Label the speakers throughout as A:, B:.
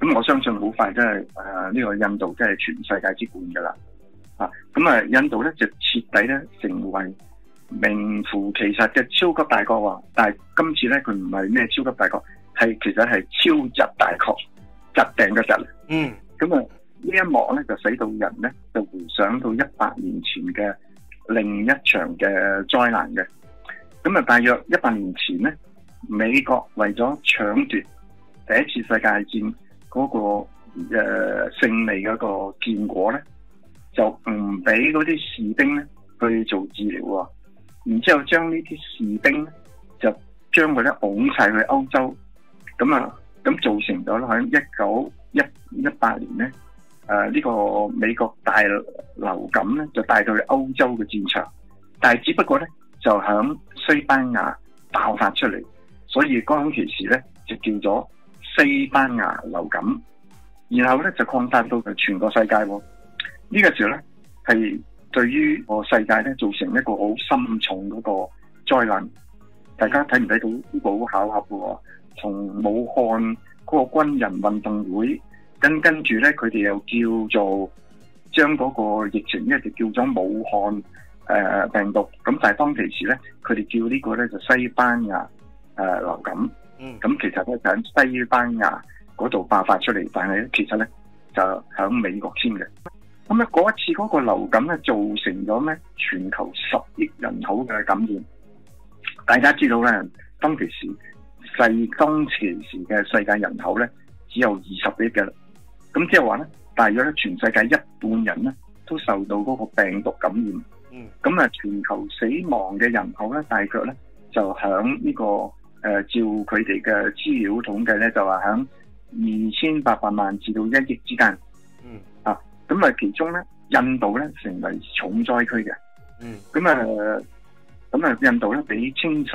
A: 咁我相信好快真係誒呢個印度真係全世界之冠噶啦。啊咁啊印度咧就徹底咧成為名副其實嘅超級大國喎。但係今次咧佢唔係咩超級大國，係其實係超疾大國，疾病嘅疾。
B: 嗯。
A: 咁啊呢一幕咧就使到人咧就回想到一百年前嘅另一場嘅災難嘅。咁啊大約一百年前咧，美國為咗搶奪第一次世界戰嗰、那個、勝利嗰個結果咧，就唔俾嗰啲士兵咧去做治療喎，然之後將呢啲士兵咧就將佢咧拱晒去歐洲，咁啊咁造成咗喺一九一一八年咧，誒、呢、個美國大流感咧就帶到去歐洲嘅戰場，但係只不過咧就喺西班牙爆發出嚟，所以當其時咧就叫做西班牙流感，然後咧就擴散到全個世界。呢、這個時候咧係對於個世界咧造成一個好深重嗰個災難。大家睇唔睇到呢個好巧合喎？從武漢嗰個軍人運動會，跟跟住咧佢哋又叫做將嗰個疫情咧就叫咗武漢誒、呃、病毒。咁但係當其時咧，佢哋叫呢個咧就西班牙诶、流感。
B: 嗯，
A: 咁其實咧就喺西班牙嗰度爆發出嚟，但係咧其實咧就響美國先嘅。咁咧嗰一次嗰個流感咧造成咗咩全球十億人口嘅感染。大家知道咧，當其時世當其時嘅世界人口咧只有二十億嘅，咁即係話咧，大約咧全世界一半人咧都受到嗰個病毒感染。
B: 嗯，
A: 咁啊全球死亡嘅人口咧大約咧就響呢、這個。誒、呃，照佢哋嘅資料統計咧，就話響二千八百萬至到一億之間。
B: 嗯。
A: 啊，咁啊，其中咧，印度咧成為重災區嘅。
B: 嗯。
A: 咁啊，咁啊，印度咧俾清洗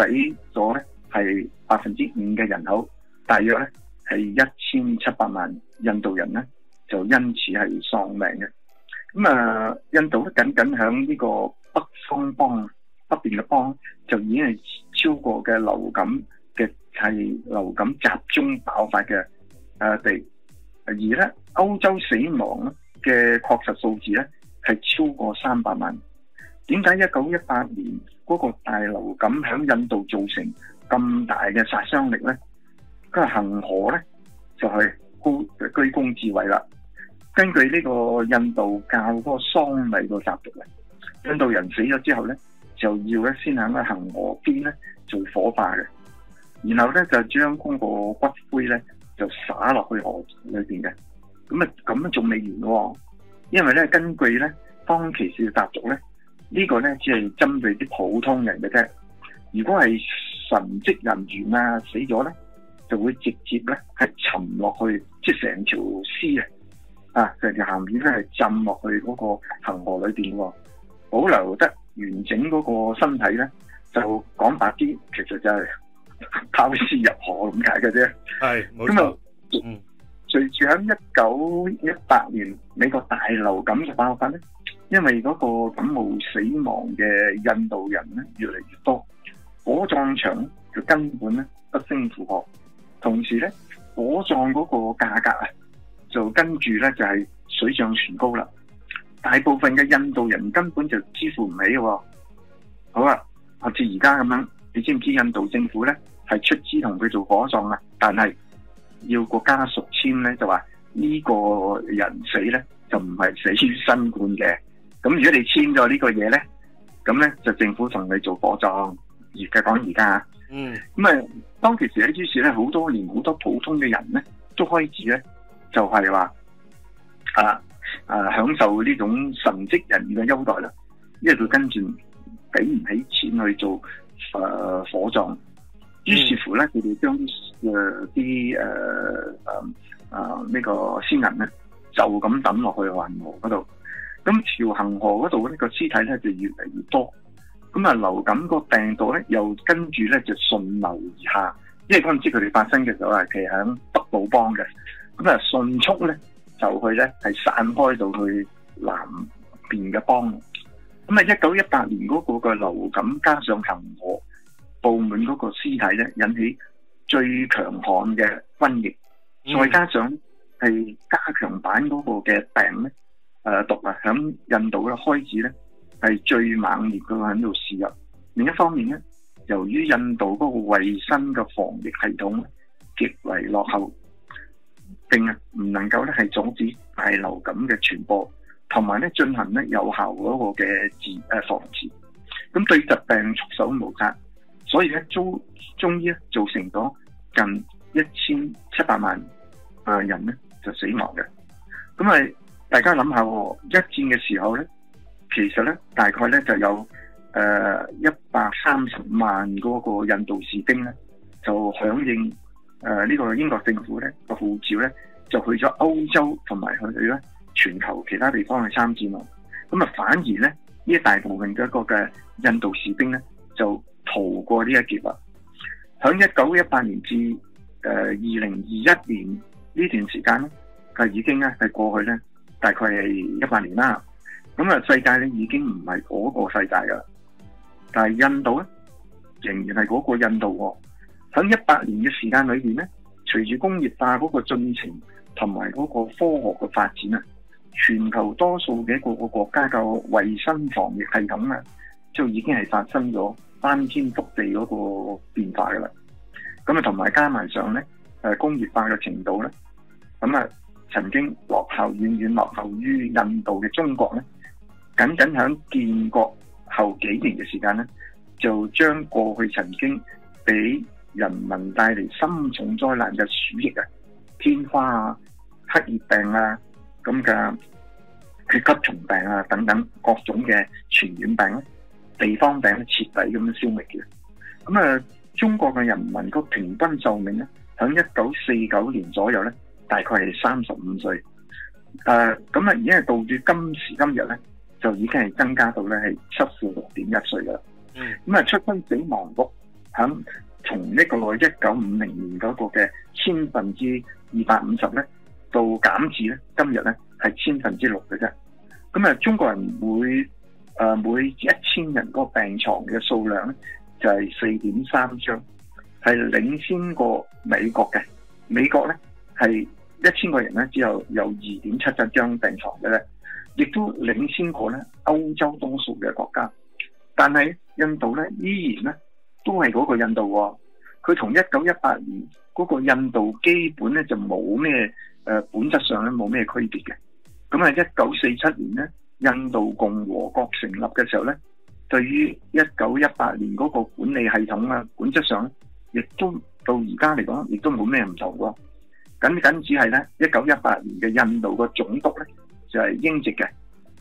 A: 咗咧係百分之五嘅人口，大約咧係一千七百萬印度人咧就因此係喪命嘅。咁啊，印度咧僅僅響呢個北方邦。北邊嘅邦就已經係超過嘅流感嘅係流感集中爆發嘅誒地，而咧歐洲死亡嘅確實數字咧係超過三百萬。點解一九一八年嗰個大流感響印度造成咁大嘅殺傷力咧？佢係恒河咧就係、是、高居功至偉啦。根據呢個印度教嗰個喪禮個習俗咧，印度人死咗之後咧。就要咧先喺個恒河邊咧做火化嘅，然後咧就將嗰個骨灰咧就灑落去河裏邊嘅。咁啊咁啊仲未完喎，因為咧根據咧當其時嘅習俗咧，呢個咧只係針對啲普通人嘅啫。如果係神職人員啊死咗咧，就會直接咧係沉落去，即系成條屍啊，啊成條鹹魚咧係浸落去嗰個恒河裏邊喎，保留得。完整嗰個身體咧，就講白啲，其實就係 拋屍入河咁解嘅啫。
B: 係，咁啊，
A: 嗯，隨住喺一九一八年美國大流感嘅爆發咧，因為嗰個感冒死亡嘅印度人咧越嚟越多，火葬場就根本咧不勝負荷，同時咧火葬嗰個價格啊，就跟住咧就係水漲船高啦。大部分嘅印度人根本就支付唔起嘅，好啊，好似而家咁樣，你知唔知印度政府咧係出資同佢做火葬啊？但係要個家屬簽咧，就話呢個人死咧就唔係死於新冠嘅。咁如果你簽咗呢個嘢咧，咁咧就政府同你做火葬。而家講而家，
B: 嗯，
A: 咁啊，當其時咧，於是咧好多年好多普通嘅人咧都開始咧就係話啊。誒、呃，享受呢種神職人員嘅優待啦，因為佢跟住俾唔起錢去做誒、火葬，於是乎咧，佢哋將啲誒啲誒誒誒呢個先人咧，就咁抌落去環河嗰度，咁條恒河嗰度呢個屍體咧就越嚟越多，咁啊流感個病毒咧又跟住咧就順流而下，因為嗰陣時佢哋發生嘅時候係喺北部邦嘅，咁啊迅速咧就去咧係散開到去南邊嘅邦。咁啊一九一八年嗰個嘅流感加上恒河布滿嗰個屍體咧，引起最強悍嘅瘟疫，再加上係加強版嗰個嘅病咧。誒毒啊，響印度咧開始咧係最猛烈嘅喺度肆入。另一方面咧，由於印度嗰個衛生嘅防疫系統極為落後，並唔能夠咧係阻止大流感嘅傳播，同埋咧進行咧有效嗰個嘅治誒防治。咁對疾病束手無策，所以咧終終於咧造成咗近一千七百萬誒人咧就死亡嘅。咁啊。大家諗下喎，一戰嘅時候咧，其實咧大概咧就有誒一百三十萬嗰個印度士兵咧，就響應誒呢、呃這個英國政府咧個號召咧，就去咗歐洲同埋去咧全球其他地方去參戰咯。咁啊，反而咧呢一大部分嘅一個嘅印度士兵咧，就逃過呢一劫啦。喺一九一八年至誒二零二一年呢段時間咧，佢已經咧係過去咧。大概係一百年啦，咁啊世界咧已經唔係嗰個世界噶，但係印度咧仍然係嗰個印度喎。喺一百年嘅時間裏邊咧，隨住工業化嗰個進程同埋嗰個科學嘅發展啊，全球多數嘅各個國家嘅衛生防疫系統啊，就已經係發生咗翻天覆地嗰個變化噶啦。咁啊，同埋加埋上咧，誒工業化嘅程度咧，咁啊。曾經落後遠遠落後於印度嘅中國咧，僅僅喺建國後幾年嘅時間咧，就將過去曾經俾人民帶嚟深重災難嘅鼠疫啊、天花啊、黑熱病啊咁嘅血吸蟲病啊等等各種嘅傳染病咧、地方病咧，徹底咁樣消滅嘅。咁啊，中國嘅人民個平均壽命咧，喺一九四九年左右咧。大概係三十五歲，誒咁啊，已經係到住今時今日咧，就已經係增加到咧係七十六點一歲噶啦。嗯，咁啊，出生死亡率響從呢個一九五零年嗰個嘅千分之二百五十咧，到減至咧今日咧係千分之六嘅啫。咁啊，中國人每誒、每一千人嗰個病床嘅數量咧就係四點三張，係領先過美國嘅。美國咧係。一千個人咧，只有有二點七七張病床嘅咧，亦都領先過咧歐洲多數嘅國家。但係印度咧，依然咧都係嗰個印度喎。佢同一九一八年嗰個印度基本咧就冇咩誒本質上咧冇咩區別嘅。咁啊，一九四七年咧，印度共和國成立嘅時候咧，對於一九一八年嗰個管理系統啊，本質上咧，亦都到而家嚟講，亦都冇咩唔同喎。僅僅只係咧，一九一八年嘅印度個總督咧就係英籍嘅，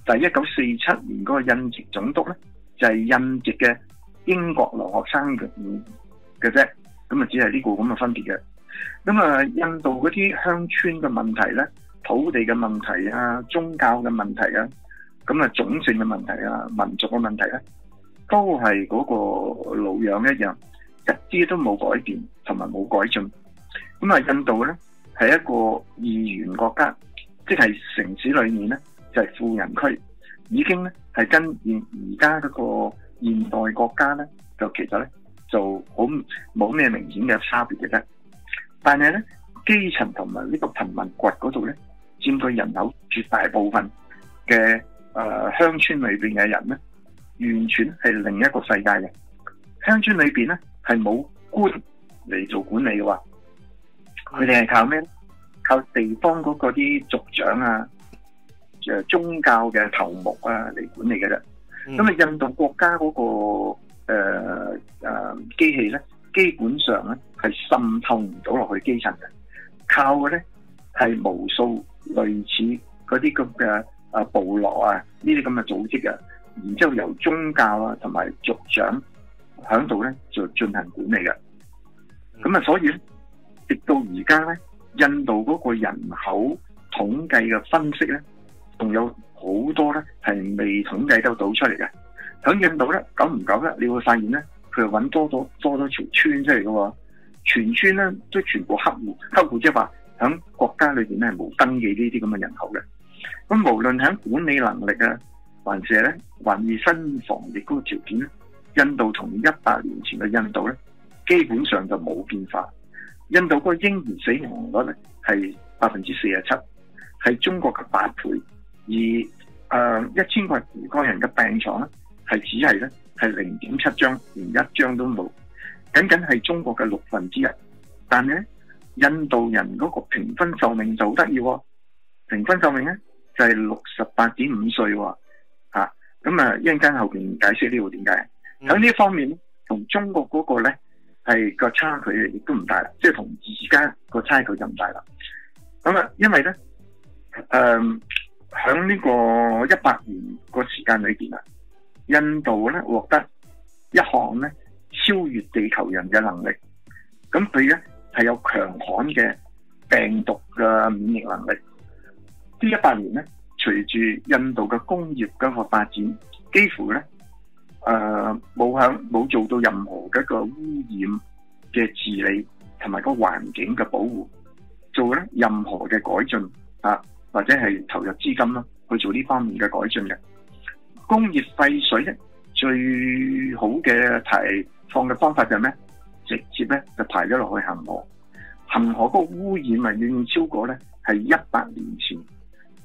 A: 但係一九四七年嗰個印籍總督咧就係印籍嘅英國留學生嘅嘅啫，咁啊只係呢個咁嘅分別嘅。咁啊，印度嗰啲鄉村嘅問題咧，土地嘅問題啊，宗教嘅問題啊，咁啊種姓嘅問題啊，民族嘅問題咧，都係嗰個老樣一樣，一啲都冇改變同埋冇改進。咁啊，印度咧。係一個二元國家，即係城市裏面咧就係、富人區，已經咧係跟現而家嗰個現代國家咧，就其實咧就好冇咩明顯嘅差別嘅啫。但係咧基層同埋呢個貧民窟嗰度咧，佔據人口絕大部分嘅誒、呃、鄉村裏邊嘅人咧，完全係另一個世界嘅。鄉村裏邊咧係冇官嚟做管理嘅話。佢哋係靠咩？靠地方嗰個啲族長啊，誒宗教嘅頭目啊嚟管理嘅啫。咁啊，印度國家嗰個誒誒機器咧，基本上咧係滲透唔到落去基層嘅，靠嘅咧係無數類似嗰啲咁嘅誒部落啊，呢啲咁嘅組織啊，然之後由宗教啊同埋族長響度咧就進行管理嘅。咁啊，所以咧。直到而家咧，印度嗰個人口統計嘅分析咧，仲有好多咧係未統計得到出嚟嘅。響印度咧，久唔久咧，你會發現咧，佢又揾多咗多咗條村出嚟嘅喎，全村咧都全部黑戶，黑戶即係話喺國家裏邊咧係冇登記呢啲咁嘅人口嘅。咁無論喺管理能力啊，還是咧還是新防疫嗰個條件咧，印度同一百年前嘅印度咧，基本上就冇變化。印度嗰個嬰兒死亡率咧係百分之四十七，係中國嘅八倍。而誒一千個個人嘅病床咧，係只係咧係零點七張，連一張都冇，僅僅係中國嘅六分之一。但係咧，印度人嗰個平均壽命就好得意喎，平均壽命咧就係六十八點五歲喎。嚇，咁啊一陣間後邊解釋呢個點解。喺呢方面同中國嗰個咧係個差距亦都唔大啦，即係同而家個差距就唔大啦。咁啊，因為咧誒喺呢個一百年個時間裏邊啊。印度咧獲得一項咧超越地球人嘅能力，咁佢咧係有強悍嘅病毒嘅免疫能力。呢一百年咧，隨住印度嘅工業嗰個發展，幾乎咧誒冇響冇做到任何嘅一個污染嘅治理同埋個環境嘅保護，做咧任何嘅改進啊，或者係投入資金啦去做呢方面嘅改進嘅。工業廢水咧最好嘅排放嘅方法就係咩？直接咧就排咗落去恒河，恒河嗰個污染啊遠遠超過咧係一百年前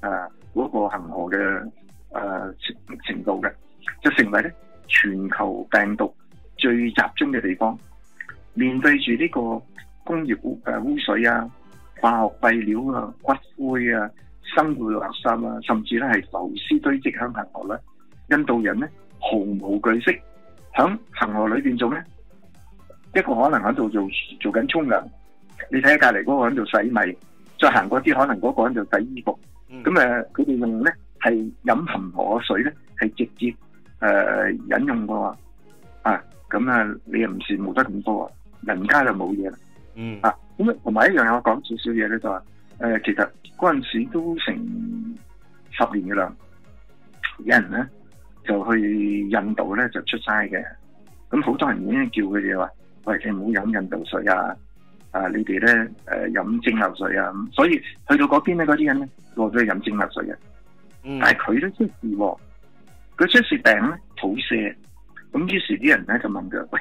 A: 誒嗰、個恒河嘅誒、呃、程度嘅，就成為咧全球病毒最集中嘅地方。面對住呢個工業污誒污水啊、化學廢料啊、骨灰啊、生活垃圾啊，甚至咧係浮屍堆積喺恒河咧。印度人咧毫無懼色，響恒河裏邊做咩？一個可能喺度做做緊沖涼，你睇下隔篱嗰個喺度洗米，再行過啲可能嗰個喺度洗衣服。咁誒，佢哋用咧係飲恒河嘅水咧，係直接誒飲用嘅啊。咁啊，你又唔羨慕得咁多啊？人家就冇嘢啦。嗯啊，咁同埋一樣我講少少嘢咧，就話誒，其實嗰陣時都成十年嘅啦，有人咧。就去印度咧就出差嘅，咁好多人已經叫佢哋話：喂，你唔好飲印度水啊！啊，你哋咧誒飲蒸餾水啊！所以去到嗰邊咧，嗰啲人咧落咗去飲蒸餾水嘅。嗯。但係佢都出事喎，佢出事病咧肚瀉，咁於是啲人咧就問佢：喂，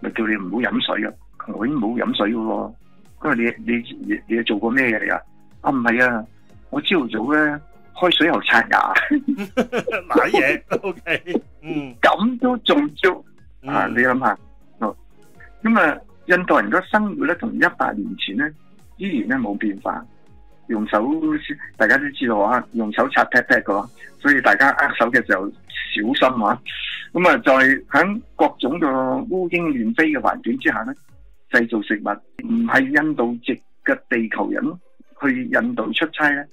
A: 咪叫你唔好飲水啊！我已經冇飲水嘅喎，佢話你你你你做過咩嘢嚟啊？啊唔係啊，我朝頭早咧。開水喉刷牙，
B: 買嘢，O K，嗯，
A: 咁都中招啊！你諗下，哦，咁啊，印度人嘅生活咧，同一百年前咧，依然咧冇變化，用手，大家都知道啊，用手擦 pat pat 嘅，所以大家握手嘅時候小心啊！咁啊，在喺各種嘅烏蠅亂飛嘅環境之下咧，製造食物，唔係印度籍嘅地球人去印度出差咧。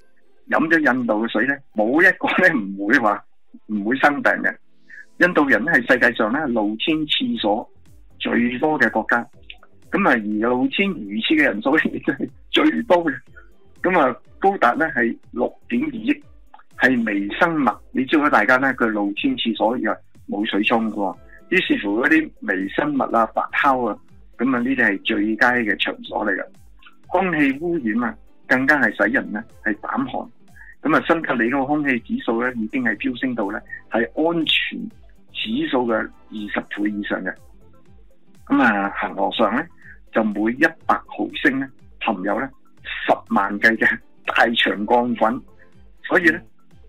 A: 飲咗印度嘅水咧，冇一個咧唔會話唔會生病嘅。印度人咧係世界上咧露天廁所最多嘅國家，咁啊而露天如廁嘅人數亦都係最多嘅。咁啊高達咧係六點二億，係微生物。你知道大家咧佢露天廁所又冇水沖嘅，於是乎嗰啲微生物啊、發酵啊，咁啊呢啲係最佳嘅場所嚟嘅。空氣污染啊，更加係使人咧係膽寒。咁啊，新德里嗰個空氣指數咧，已經係飆升到咧係安全指數嘅二十倍以上嘅。咁啊，恒河上咧就每一百毫升咧含有咧十萬計嘅大腸桿菌，所以咧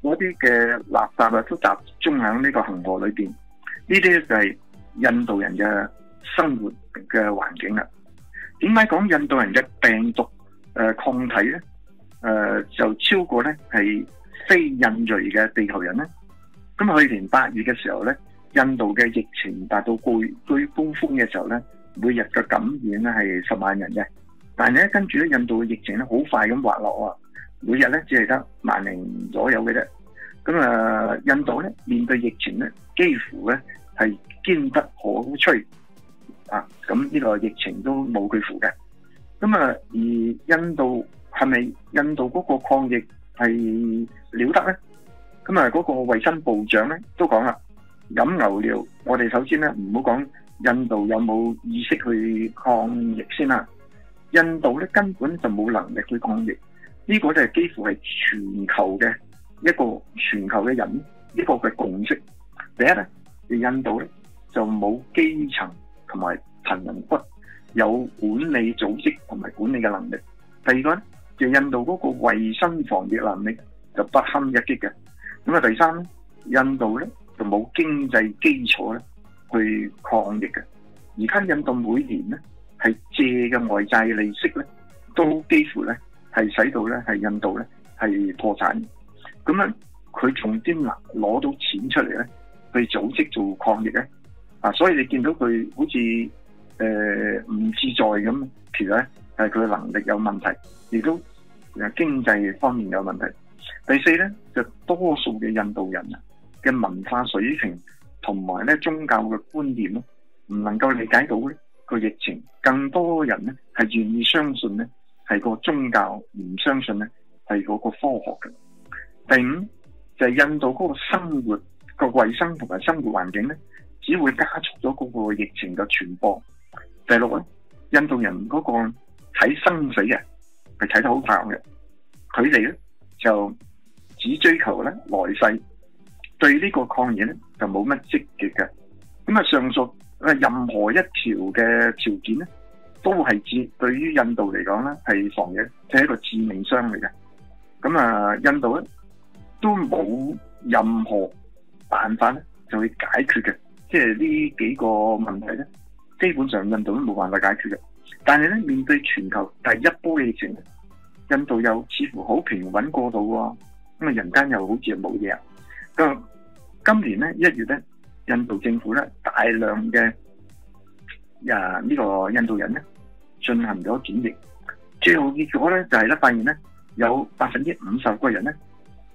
A: 嗰啲嘅垃圾啊都集中喺呢個恒河裏邊。呢啲就係印度人嘅生活嘅環境啦。點解講印度人嘅病毒誒抗體咧？誒、就超過咧係非印裔嘅地球人咧。咁去年八月嘅時候咧，印度嘅疫情達到最最高峰嘅時候咧，每日嘅感染咧係十萬人嘅。但係咧跟住咧，印度嘅疫情咧好快咁滑落啊，每日咧只係得萬零左右嘅啫。咁啊、印度咧面對疫情咧，幾乎咧係堅不可摧啊。咁呢個疫情都冇佢符嘅。咁啊，而印度。係咪印度嗰個抗疫係了得咧？咁啊，嗰個衞生部長咧都講啦，飲牛尿，我哋首先咧唔好講印度有冇意識去抗疫先啦。印度咧根本就冇能力去抗疫，呢個就係幾乎係全球嘅一個全球嘅人一個嘅共識。第一咧，印度咧就冇基層同埋貧民窟有管理組織同埋管理嘅能力。第二個咧，就印度嗰個衞生防疫能力就不堪一擊嘅。咁啊，第三咧，印度咧就冇經濟基礎咧去抗疫嘅。而家印度每年咧係借嘅外債利息咧，都幾乎咧係使到咧係印度咧係破產。咁咧，佢從邊拿攞到錢出嚟咧去組織做抗疫咧？啊，所以你見到佢好似誒唔自在咁，其實咧係佢嘅能力有問題，亦都誒經濟方面有問題。第四咧，就多數嘅印度人啊嘅文化水平同埋咧宗教嘅觀念咧，唔能夠理解到咧個疫情。更多人咧係願意相信咧係個宗教，唔相信咧係嗰個科學嘅。第五就係、印度嗰個生活個衛生同埋生活環境咧，只會加速咗嗰個疫情嘅傳播。第六咧，印度人嗰個睇生死啊，係睇得好淡嘅，佢哋咧就只追求咧來世，對呢個抗疫咧就冇乜積極嘅。咁啊，上述任何一條嘅條件咧，都係致對於印度嚟講咧係防疫，即係一個致命傷嚟嘅。咁啊，印度咧都冇任何辦法咧就去解決嘅，即係呢幾個問題咧，基本上印度都冇辦法解決嘅。但係咧面對全球第一波疫情，印度又似乎好平穩過渡喎。咁啊，人間又好似冇嘢！咁今年咧一月咧，印度政府咧大量嘅啊呢個印度人咧進行咗檢疫，最後結果咧就係咧發現咧有百分之五十個人咧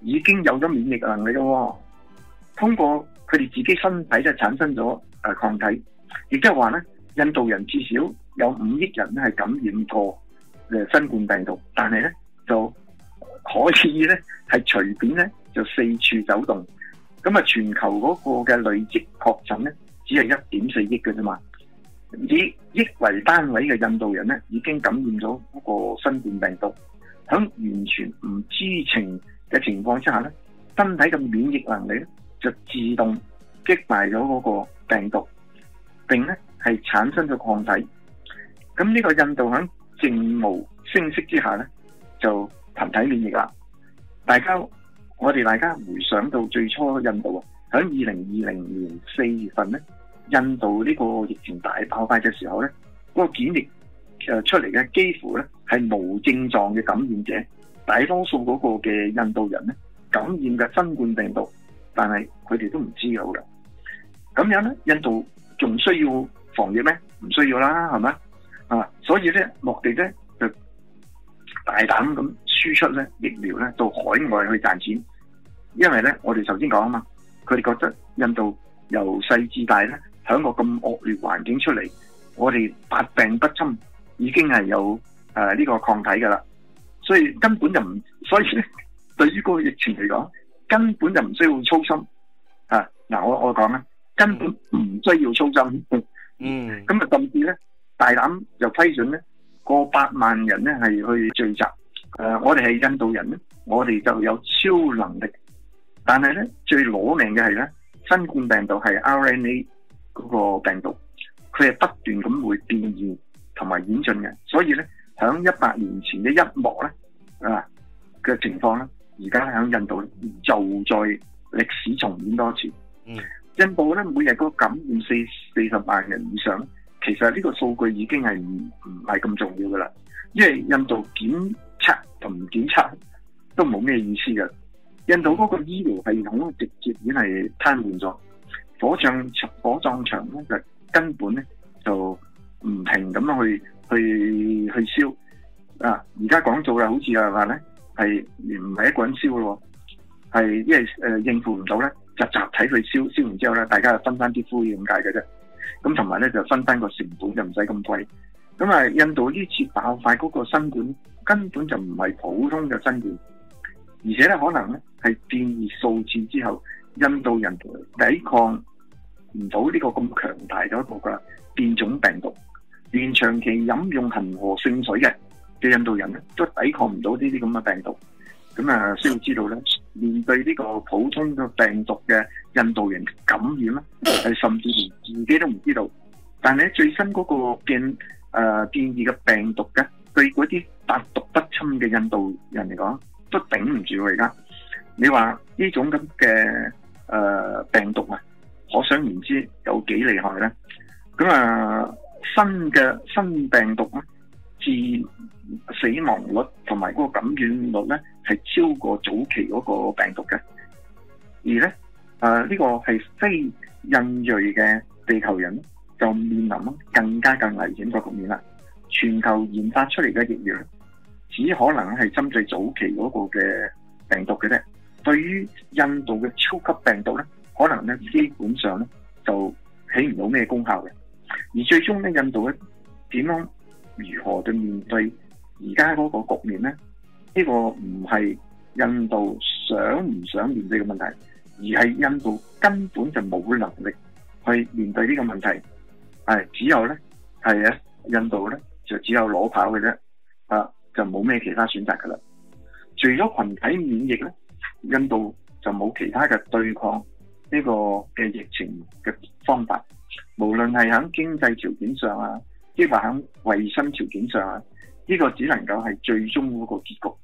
A: 已經有咗免疫能力咯。通過佢哋自己身體咧產生咗誒抗體，亦即係話咧印度人至少有五億人咧係感染過誒新冠病毒，但係咧就。可以咧，係隨便咧就四處走動，咁啊，全球嗰個嘅累積確診咧，只係一點四億嘅啫嘛。以億為單位嘅印度人咧，已經感染咗嗰個新冠病毒，喺完全唔知情嘅情況之下咧，身體嘅免疫能力咧就自動擊敗咗嗰個病毒，並咧係產生咗抗體。咁呢個印度喺靜無聲息之下咧，就群體免疫啦！大家，我哋大家回想到最初印度啊，喺二零二零年四月份咧，印度呢個疫情大爆發嘅時候咧，嗰個檢疫誒出嚟嘅幾乎咧係無症狀嘅感染者，大多數嗰個嘅印度人咧感染嘅新冠病毒，但係佢哋都唔知道嘅。咁樣咧，印度仲需要防疫咩？唔需要啦，係咪啊？所以咧，落地咧就大膽咁。輸出咧疫苗咧到海外去賺錢，因為咧我哋頭先講啊嘛，佢哋覺得印度由細至大咧，響個咁惡劣環境出嚟，我哋百病不侵，已經係有誒呢、呃這個抗體噶啦，所以根本就唔，所以咧對於嗰個疫情嚟講，根本就唔需要操心啊！嗱，我我講啦，根本唔需要操心，嗯，咁啊甚至咧大膽就批准咧過百萬人咧係去聚集。誒、呃，我哋係印度人咧，我哋就有超能力，但係咧最攞命嘅係咧，新冠病毒係 RNA 嗰個病毒，佢係不斷咁會變異同埋演進嘅，所以咧響一百年前嘅一幕咧啊嘅情況咧，而家響印度就再歷史重演多次。嗯，印度咧每日個感染四四十萬人以上，其實呢個數據已經係唔唔係咁重要噶啦，因為印度檢測同唔檢測都冇咩意思噶。印度嗰個醫療系統直接已經係癱瘓咗，火葬場火葬場咧就根本咧就唔停咁樣去去去燒啊！而家講做啦好似係話咧係唔係一個人燒咯，係因為誒應付唔到咧，就集體去燒，燒完之後咧大家就分翻啲灰咁解嘅啫。咁同埋咧就分翻個成本就唔使咁貴。咁啊，印度呢次爆發嗰個新冠根本就唔係普通嘅新冠，而且咧可能咧係變異數次之後，印度人抵抗唔到呢個咁強大嘅一個嘅變種病毒，連長期飲用恒河聖水嘅嘅印度人咧都抵抗唔到呢啲咁嘅病毒。咁啊，需要知道咧，面對呢個普通嘅病毒嘅印度人感染咧，係甚至連自己都唔知道。但係最新嗰個變誒、呃、變異嘅病毒嘅，對嗰啲百毒不侵嘅印度人嚟講，都頂唔住。而家你話呢種咁嘅誒病毒啊，可想而知有幾厲害咧。咁啊，新嘅新病毒咧，致死亡率同埋嗰個感染率咧，係超過早期嗰個病毒嘅。而咧，誒、呃、呢、這個係非印裔嘅地球人，就面臨更加更危險嘅局面啦。全球研發出嚟嘅疫苗，只可能係針對早期嗰個嘅病毒嘅啫。對於印度嘅超級病毒咧，可能咧基本上咧就起唔到咩功效嘅。而最終咧，印度咧點樣如何去面對而家嗰個局面咧？呢個唔係印度想唔想面對嘅問題，而係印度根本就冇能力去面對呢個問題。係只有咧，係啊，印度咧就只有攞跑嘅啫，啊，就冇咩其他選擇噶啦。除咗群體免疫咧，印度就冇其他嘅對抗呢個嘅疫情嘅方法。無論係喺經濟條件上啊，抑或喺衛生條件上啊，呢個只能夠係最終嗰個結局。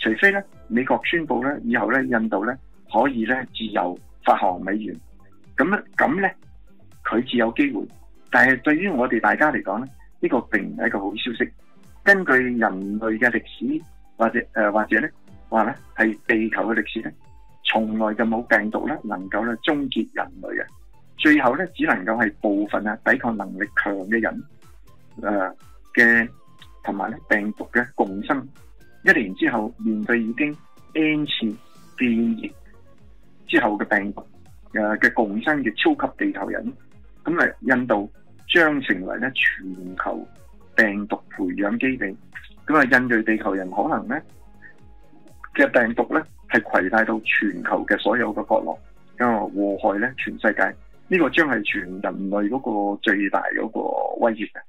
A: 除非咧，美國宣布咧，以後咧，印度咧可以咧自由發行美元，咁咧咁咧，佢自有機會。但係對於我哋大家嚟講咧，呢個並唔係一個好消息。根據人類嘅歷史，或者誒或者咧話咧係地球嘅歷史咧，從來就冇病毒咧能夠咧終結人類嘅。最後咧只能夠係部分啊抵抗能力強嘅人誒嘅同埋咧病毒嘅共生。一年之後面對已經 N 次變異之後嘅病毒诶嘅共生嘅超級地球人，咁啊印度將成為咧全球病毒培養基地。咁啊印裔地球人可能咧嘅病毒咧係攜帶到全球嘅所有嘅角落，咁啊禍害咧全世界。呢個將係全人類嗰個最大嗰個威脅嘅。